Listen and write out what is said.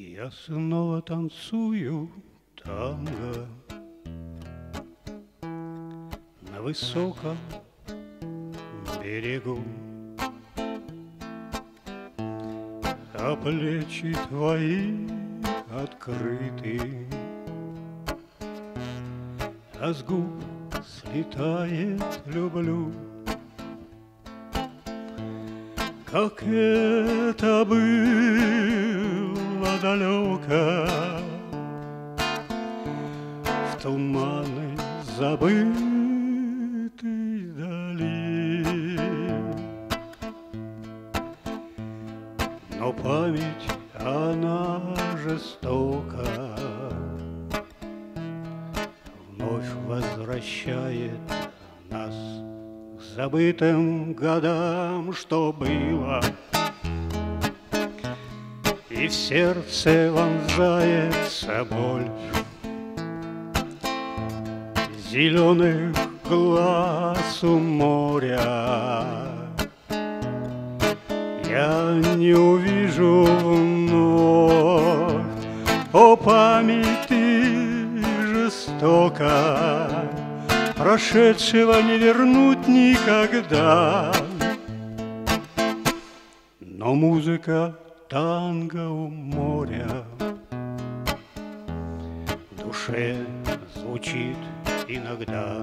Я снова танцую танго. На высоком берегу. А плечи твои открыты. А с губ слетает «люблю» Как это было далеко В туманной забытой дали Но память, она жестока Вновь возвращает нас к забытым годам, что было. И в сердце вонзается боль. Зеленых глаз у моря Я не увижу вновь. О, память ты жестока Прошедшего не вернуть никогда. Но музыка танго у моря. В душе звучит иногда